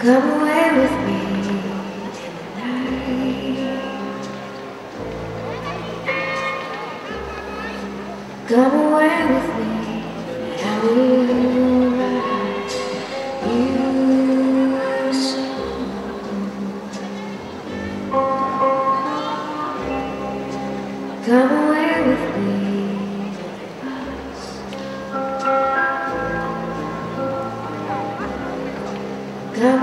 Come away with me in. Come away with me and I will write you soon. Come away with me. Come